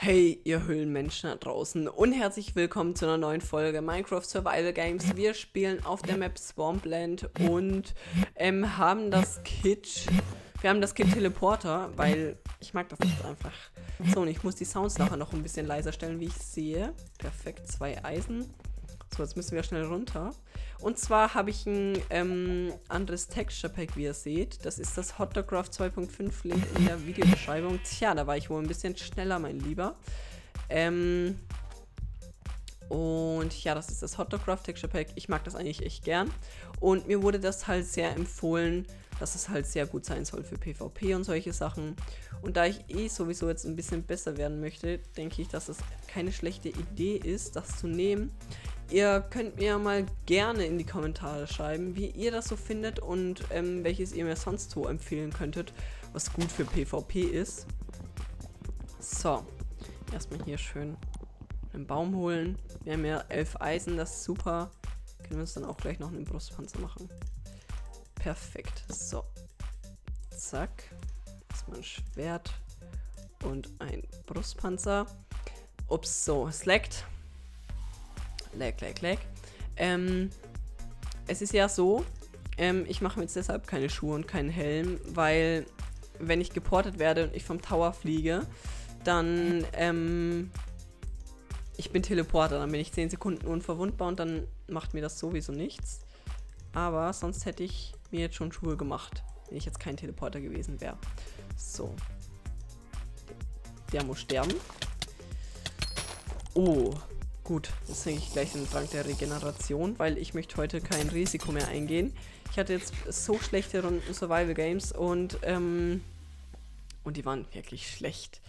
Hey, ihr Höhlenmenschen da draußen und herzlich willkommen zu einer neuen Folge Minecraft Survival Games. Wir spielen auf der Map Swampland und ähm, haben das Kit, wir haben das Kit Teleporter, weil ich mag das nicht einfach. So, und ich muss die Sounds nachher noch ein bisschen leiser stellen, wie ich sehe. Perfekt, zwei Eisen. So, jetzt müssen wir schnell runter. Und zwar habe ich ein ähm, anderes Texture Pack, wie ihr seht. Das ist das Hotdogcraft 2.5 Link in der Videobeschreibung. Tja, da war ich wohl ein bisschen schneller, mein Lieber. Ähm, und ja, das ist das Hotdogcraft Texture Pack. Ich mag das eigentlich echt gern. Und mir wurde das halt sehr empfohlen, dass es halt sehr gut sein soll für PvP und solche Sachen. Und da ich eh sowieso jetzt ein bisschen besser werden möchte, denke ich, dass es keine schlechte Idee ist, das zu nehmen. Ihr könnt mir mal gerne in die Kommentare schreiben, wie ihr das so findet und ähm, welches ihr mir sonst so empfehlen könntet, was gut für PvP ist. So, erstmal hier schön einen Baum holen. Wir haben ja elf Eisen, das ist super. Können wir uns dann auch gleich noch einen Brustpanzer machen. Perfekt. So. Zack. Erstmal ein Schwert und ein Brustpanzer. Ups, so, slackt. Lag, lag, lag. Ähm, es ist ja so, ähm, ich mache mir jetzt deshalb keine Schuhe und keinen Helm, weil wenn ich geportet werde und ich vom Tower fliege, dann, ähm, ich bin Teleporter, dann bin ich 10 Sekunden unverwundbar und dann macht mir das sowieso nichts. Aber sonst hätte ich mir jetzt schon Schuhe gemacht, wenn ich jetzt kein Teleporter gewesen wäre. So. Der muss sterben. Oh, Gut, jetzt denke ich gleich den Drang der Regeneration, weil ich möchte heute kein Risiko mehr eingehen. Ich hatte jetzt so schlechte Runden Survival Games und, ähm, und die waren wirklich schlecht.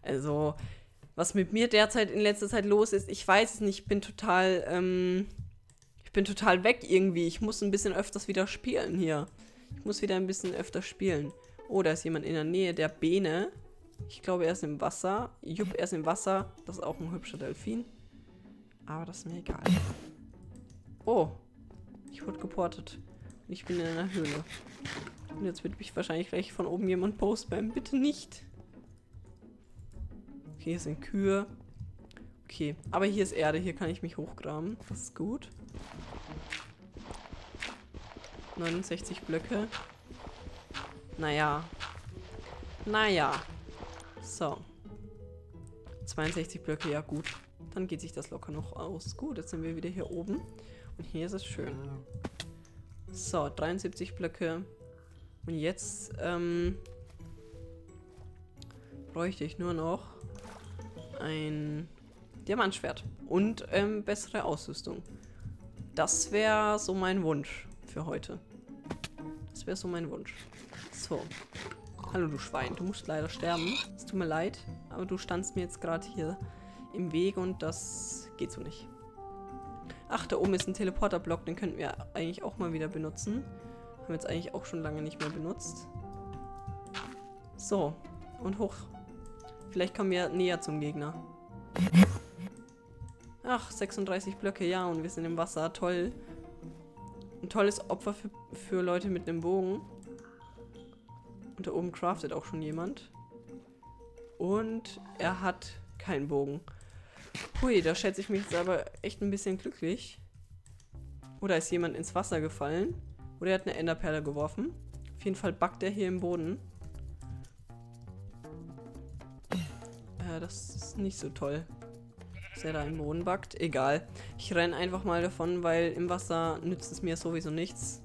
Also, was mit mir derzeit in letzter Zeit los ist, ich weiß es nicht, ich bin total, ähm, ich bin total weg irgendwie. Ich muss ein bisschen öfters wieder spielen hier. Ich muss wieder ein bisschen öfter spielen. Oh, da ist jemand in der Nähe, der Bene. Ich glaube, er ist im Wasser. Jupp, er ist im Wasser. Das ist auch ein hübscher Delfin. Aber das ist mir egal. Oh. Ich wurde geportet. Ich bin in einer Höhle. Und jetzt wird mich wahrscheinlich gleich von oben jemand postspammen. Bitte nicht. Okay, hier sind Kühe. Okay, aber hier ist Erde. Hier kann ich mich hochgraben. Das ist gut. 69 Blöcke. Naja. Naja. So. 62 Blöcke, ja gut. Dann geht sich das locker noch aus. Gut, jetzt sind wir wieder hier oben. Und hier ist es schön. So, 73 Blöcke. Und jetzt ähm, bräuchte ich nur noch ein Diamantschwert und ähm, bessere Ausrüstung. Das wäre so mein Wunsch für heute. Das wäre so mein Wunsch. So. Hallo, du Schwein. Du musst leider sterben. Es tut mir leid, aber du standst mir jetzt gerade hier im Weg und das geht so nicht. Ach, da oben ist ein Teleporterblock, den könnten wir eigentlich auch mal wieder benutzen. Haben wir jetzt eigentlich auch schon lange nicht mehr benutzt. So, und hoch. Vielleicht kommen wir näher zum Gegner. Ach, 36 Blöcke, ja, und wir sind im Wasser. Toll. Ein tolles Opfer für, für Leute mit einem Bogen. Und da oben craftet auch schon jemand. Und er hat keinen Bogen. Hui, da schätze ich mich jetzt aber echt ein bisschen glücklich. Oder ist jemand ins Wasser gefallen? Oder er hat eine Enderperle geworfen. Auf jeden Fall backt er hier im Boden. Äh, das ist nicht so toll. Dass er da im Boden backt. Egal. Ich renne einfach mal davon, weil im Wasser nützt es mir sowieso nichts.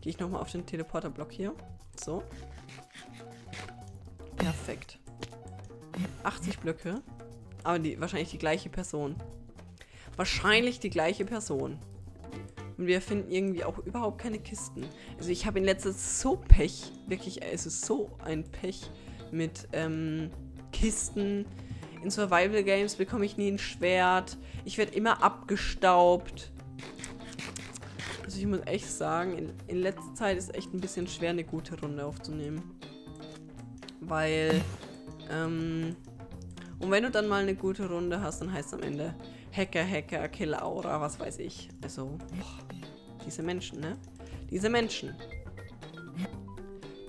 Gehe ich nochmal auf den Teleporterblock hier. So. Perfekt. 80 Blöcke. Aber die, wahrscheinlich die gleiche Person. Wahrscheinlich die gleiche Person. Und wir finden irgendwie auch überhaupt keine Kisten. Also ich habe in letzter Zeit so Pech. Wirklich, es ist so ein Pech mit ähm, Kisten. In Survival Games bekomme ich nie ein Schwert. Ich werde immer abgestaubt. Also ich muss echt sagen, in, in letzter Zeit ist es echt ein bisschen schwer, eine gute Runde aufzunehmen. Weil, ähm, und wenn du dann mal eine gute Runde hast, dann heißt es am Ende Hacker, Hacker, Killer, Aura, was weiß ich. Also, diese Menschen, ne? Diese Menschen.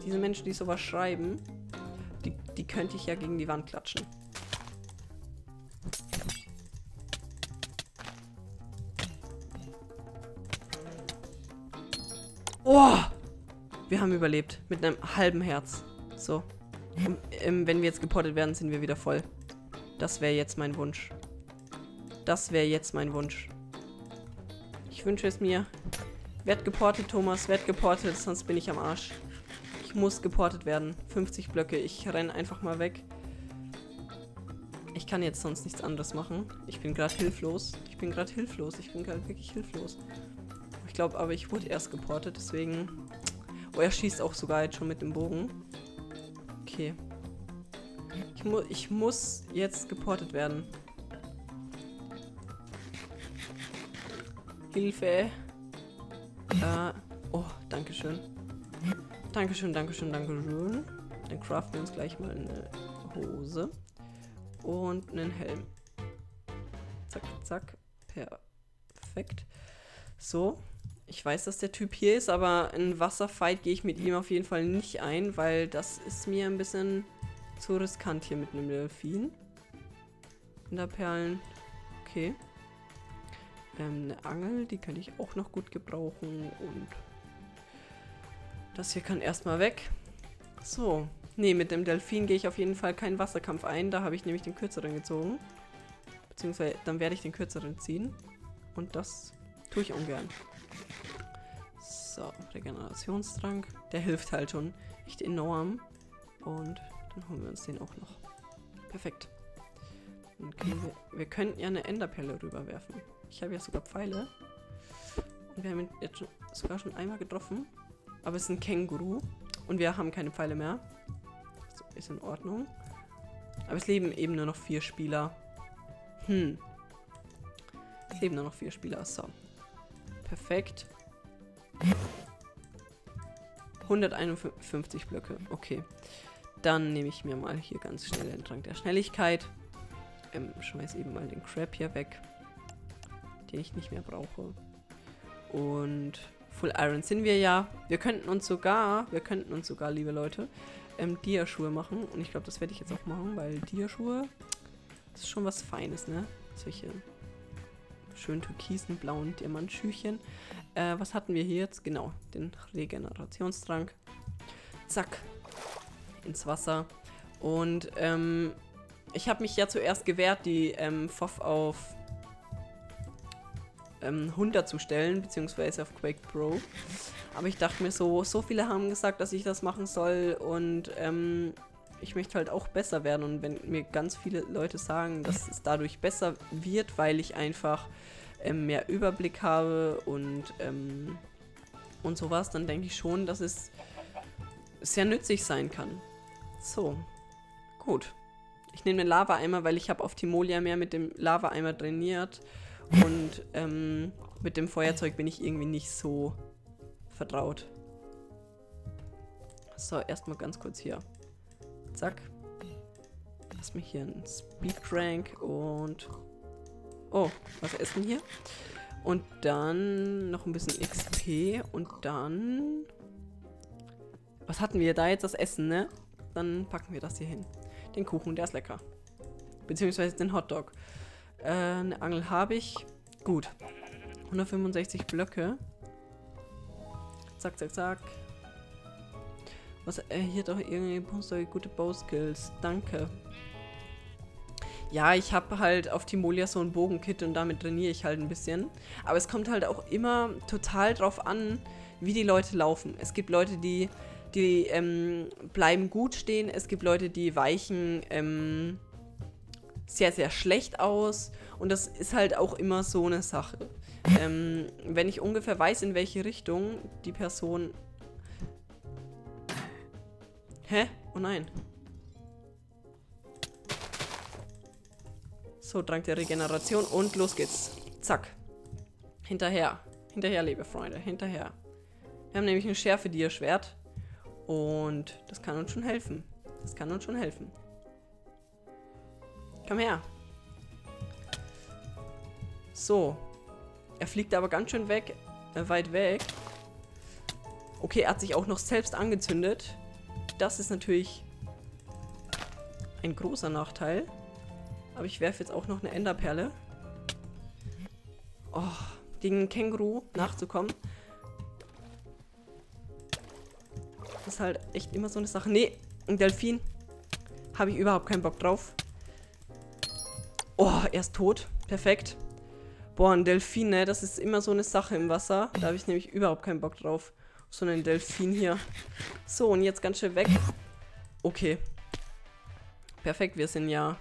Diese Menschen, die sowas schreiben, die, die könnte ich ja gegen die Wand klatschen. Oh! Wir haben überlebt. Mit einem halben Herz. So. Und, ähm, wenn wir jetzt gepottet werden, sind wir wieder voll. Das wäre jetzt mein Wunsch. Das wäre jetzt mein Wunsch. Ich wünsche es mir. Werd geportet, Thomas. Werd geportet, sonst bin ich am Arsch. Ich muss geportet werden. 50 Blöcke. Ich renne einfach mal weg. Ich kann jetzt sonst nichts anderes machen. Ich bin gerade hilflos. Ich bin gerade hilflos. Ich bin gerade wirklich hilflos. Ich glaube aber, ich wurde erst geportet, deswegen... Oh, er schießt auch sogar jetzt schon mit dem Bogen. Okay. Ich, mu ich muss jetzt geportet werden. Hilfe. Äh, oh, Dankeschön. Dankeschön, Dankeschön, Dankeschön. Dann craften wir uns gleich mal eine Hose und einen Helm. Zack, zack. Perfekt. So. Ich weiß, dass der Typ hier ist, aber in Wasserfight gehe ich mit ihm auf jeden Fall nicht ein, weil das ist mir ein bisschen zu riskant hier mit einem Delfin. Perlen. Okay. Ähm, eine Angel, die kann ich auch noch gut gebrauchen. Und das hier kann erstmal weg. So, Nee, mit dem Delfin gehe ich auf jeden Fall keinen Wasserkampf ein. Da habe ich nämlich den kürzeren gezogen. Beziehungsweise dann werde ich den kürzeren ziehen. Und das tue ich ungern. So, Regenerationstrank. Der hilft halt schon echt enorm. Und dann holen wir uns den auch noch. Perfekt. Wir, wir könnten ja eine Enderperle rüberwerfen. Ich habe ja sogar Pfeile. Und wir haben ihn jetzt schon, sogar schon einmal getroffen. Aber es ist ein Känguru. Und wir haben keine Pfeile mehr. Ist in Ordnung. Aber es leben eben nur noch vier Spieler. Hm. Es leben nur noch vier Spieler. So. Perfekt. 151 Blöcke. Okay. Dann nehme ich mir mal hier ganz schnell den Trank der Schnelligkeit. Ähm, schmeiß eben mal den Crab hier weg. Den ich nicht mehr brauche. Und Full Iron sind wir ja. Wir könnten uns sogar, wir könnten uns sogar, liebe Leute, ähm, Dia-Schuhe machen. Und ich glaube, das werde ich jetzt auch machen, weil Dia-Schuhe, das ist schon was Feines, ne? Solche schön türkisen, blauen Diamantschüchen. Äh, was hatten wir hier jetzt? Genau, den Regenerationstrank. Zack, ins Wasser. Und ähm, ich habe mich ja zuerst gewehrt, die ähm, FOF auf ähm, 100 zu stellen, beziehungsweise auf Quake Pro. Aber ich dachte mir so, so viele haben gesagt, dass ich das machen soll und ähm, ich möchte halt auch besser werden. Und wenn mir ganz viele Leute sagen, dass es dadurch besser wird, weil ich einfach ähm, mehr Überblick habe und, ähm, und sowas, dann denke ich schon, dass es sehr nützlich sein kann. So, gut. Ich nehme den Lava-Eimer, weil ich habe auf Timolia mehr mit dem Lava-Eimer trainiert. Und ähm, mit dem Feuerzeug bin ich irgendwie nicht so vertraut. So, erstmal ganz kurz hier. Zack. Lass mich hier einen Speedcrank und... Oh, was essen hier? Und dann noch ein bisschen XP und dann... Was hatten wir da jetzt? Das Essen, ne? Dann packen wir das hier hin. Den Kuchen, der ist lecker. Beziehungsweise den Hotdog. Äh, eine Angel habe ich. Gut. 165 Blöcke. Zack, zack, zack. Was erhielt auch irgendwie gute Bow-Skills. Danke. Ja, ich habe halt auf Timolia so ein Bogenkit und damit trainiere ich halt ein bisschen. Aber es kommt halt auch immer total drauf an, wie die Leute laufen. Es gibt Leute, die, die ähm, bleiben gut stehen. Es gibt Leute, die weichen ähm, sehr, sehr schlecht aus. Und das ist halt auch immer so eine Sache. Ähm, wenn ich ungefähr weiß, in welche Richtung die Person... Hä? Oh nein. So, Trank der Regeneration und los geht's. Zack. Hinterher. Hinterher, liebe Freunde. Hinterher. Wir haben nämlich ein Schärfe-Dia-Schwert. Und das kann uns schon helfen. Das kann uns schon helfen. Komm her. So. Er fliegt aber ganz schön weg, äh, weit weg. Okay, er hat sich auch noch selbst angezündet. Das ist natürlich ein großer Nachteil. Aber ich werfe jetzt auch noch eine Enderperle. Oh, gegen Känguru nachzukommen. Das ist halt echt immer so eine Sache. Nee, ein Delfin. Habe ich überhaupt keinen Bock drauf. Oh, er ist tot. Perfekt. Boah, ein Delfin, ne? Das ist immer so eine Sache im Wasser. Da habe ich nämlich überhaupt keinen Bock drauf. So einen Delfin hier. So, und jetzt ganz schnell weg. Okay. Perfekt, wir sind ja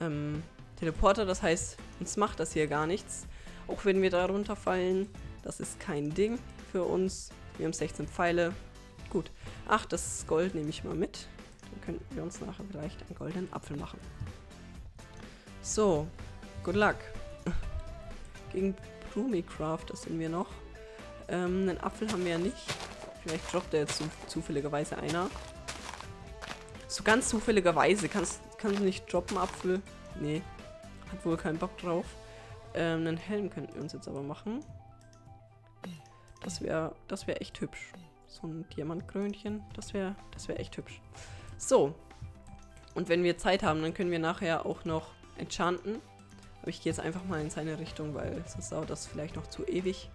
ähm, Teleporter. Das heißt, uns macht das hier gar nichts. Auch wenn wir da runterfallen. Das ist kein Ding für uns. Wir haben 16 Pfeile. Gut. Ach, das Gold nehme ich mal mit. Dann könnten wir uns nachher vielleicht einen goldenen Apfel machen. So. Good luck. Gegen Plumicraft, das sind wir noch. Ähm, einen Apfel haben wir ja nicht. Vielleicht droppt er jetzt zufälligerweise einer. So ganz zufälligerweise. Kannst, kannst du nicht droppen, Apfel? Nee. Hat wohl keinen Bock drauf. Ähm, einen Helm könnten wir uns jetzt aber machen. Das wäre das wär echt hübsch. So ein Diamantkrönchen. Das wäre das wär echt hübsch. So. Und wenn wir Zeit haben, dann können wir nachher auch noch enchanten. Aber ich gehe jetzt einfach mal in seine Richtung, weil sonst dauert das vielleicht noch zu ewig.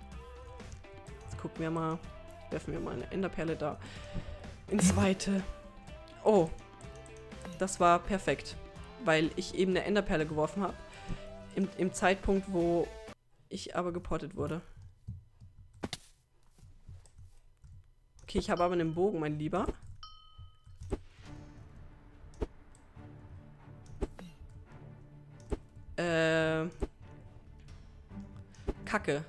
Jetzt gucken wir mal. Werfen wir mal eine Enderperle da. Ins Weite. Oh. Das war perfekt. Weil ich eben eine Enderperle geworfen habe. Im, Im Zeitpunkt, wo ich aber geportet wurde. Okay, ich habe aber einen Bogen, mein Lieber. Äh. Kacke.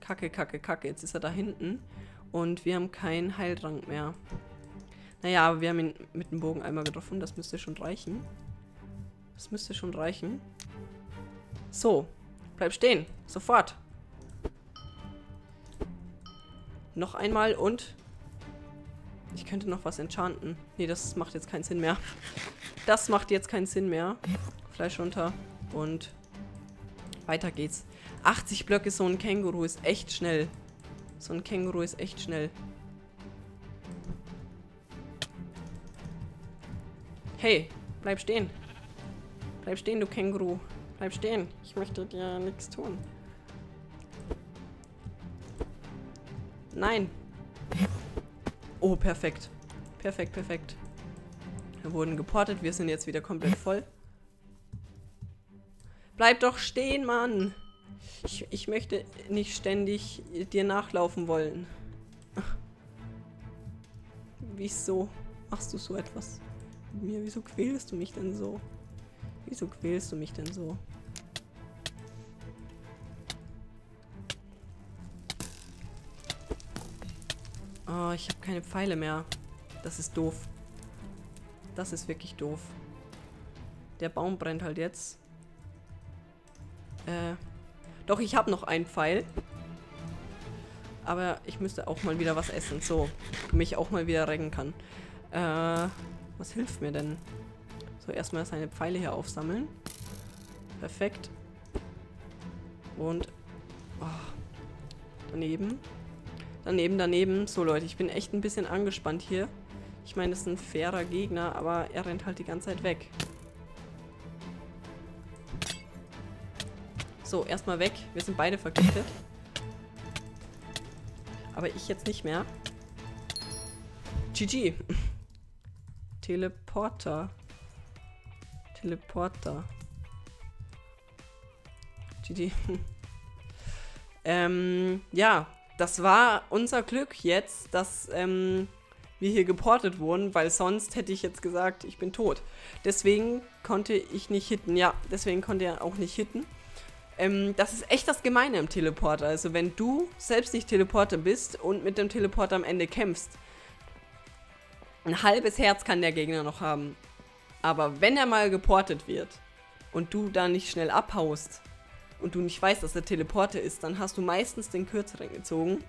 Kacke, kacke, kacke. Jetzt ist er da hinten. Und wir haben keinen Heildrang mehr. Naja, aber wir haben ihn mit dem Bogen einmal getroffen. Das müsste schon reichen. Das müsste schon reichen. So. Bleib stehen. Sofort. Noch einmal und... Ich könnte noch was enchanten. Nee, das macht jetzt keinen Sinn mehr. Das macht jetzt keinen Sinn mehr. Fleisch runter und weiter geht's. 80 Blöcke, so ein Känguru ist echt schnell. So ein Känguru ist echt schnell. Hey, bleib stehen. Bleib stehen, du Känguru. Bleib stehen. Ich möchte dir nichts tun. Nein. Oh, perfekt. Perfekt, perfekt. Wir wurden geportet. Wir sind jetzt wieder komplett voll. Bleib doch stehen, Mann. Ich, ich möchte nicht ständig dir nachlaufen wollen. Ach. Wieso machst du so etwas mit mir? Wieso quälst du mich denn so? Wieso quälst du mich denn so? Oh, ich habe keine Pfeile mehr. Das ist doof. Das ist wirklich doof. Der Baum brennt halt jetzt. Äh, doch, ich habe noch einen Pfeil. Aber ich müsste auch mal wieder was essen. So, mich auch mal wieder recken kann. Äh, was hilft mir denn? So, erstmal seine Pfeile hier aufsammeln. Perfekt. Und... Oh, daneben. Daneben, daneben. So, Leute, ich bin echt ein bisschen angespannt hier. Ich meine, das ist ein fairer Gegner, aber er rennt halt die ganze Zeit weg. So, erstmal weg. Wir sind beide vergiftet. Aber ich jetzt nicht mehr. GG. Teleporter. Teleporter. GG. ähm, ja, das war unser Glück jetzt, dass ähm, wir hier geportet wurden, weil sonst hätte ich jetzt gesagt, ich bin tot. Deswegen konnte ich nicht hitten. Ja, deswegen konnte er auch nicht hitten. Ähm, das ist echt das Gemeine im Teleporter. Also wenn du selbst nicht Teleporter bist und mit dem Teleporter am Ende kämpfst, ein halbes Herz kann der Gegner noch haben. Aber wenn er mal geportet wird und du da nicht schnell abhaust und du nicht weißt, dass der Teleporter ist, dann hast du meistens den kürzeren gezogen.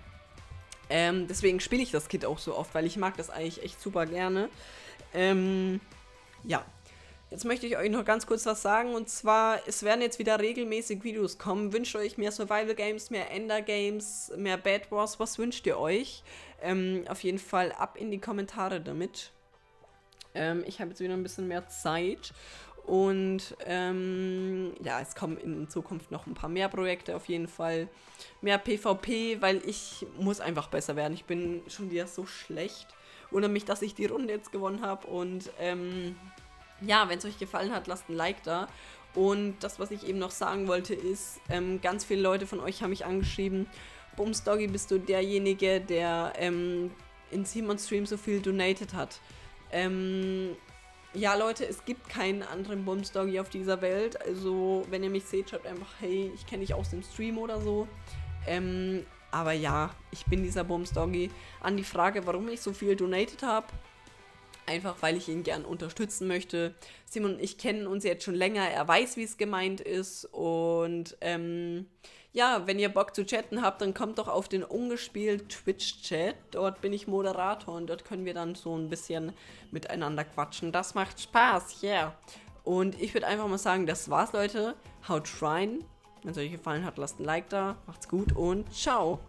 Ähm, deswegen spiele ich das Kit auch so oft, weil ich mag das eigentlich echt super gerne. Ähm, ja, Jetzt möchte ich euch noch ganz kurz was sagen und zwar, es werden jetzt wieder regelmäßig Videos kommen. Wünscht euch mehr Survival Games, mehr Ender Games, mehr Bad Wars? Was wünscht ihr euch? Ähm, auf jeden Fall ab in die Kommentare damit. Ähm, ich habe jetzt wieder ein bisschen mehr Zeit Und ähm, ja, es kommen in Zukunft noch ein paar mehr Projekte auf jeden Fall. Mehr PvP, weil ich muss einfach besser werden. Ich bin schon wieder so schlecht. Wundere mich, dass ich die Runde jetzt gewonnen habe. Und ähm, ja, wenn es euch gefallen hat, lasst ein Like da. Und das, was ich eben noch sagen wollte, ist, ähm, ganz viele Leute von euch haben mich angeschrieben, Bums Doggy, bist du derjenige, der ähm, in Simon Stream so viel donated hat. Ähm, ja, Leute, es gibt keinen anderen Bums Doggy auf dieser Welt. Also, wenn ihr mich seht, schreibt einfach, hey, ich kenne dich aus dem Stream oder so. Ähm, aber ja, ich bin dieser Bums Doggy. An die Frage, warum ich so viel donated habe, Einfach weil ich ihn gern unterstützen möchte. Simon und ich kennen uns jetzt schon länger. Er weiß, wie es gemeint ist. Und ähm, ja, wenn ihr Bock zu chatten habt, dann kommt doch auf den ungespielt Twitch-Chat. Dort bin ich Moderator und dort können wir dann so ein bisschen miteinander quatschen. Das macht Spaß, yeah. Und ich würde einfach mal sagen, das war's, Leute. Haut rein. Wenn es euch gefallen hat, lasst ein Like da. Macht's gut und ciao.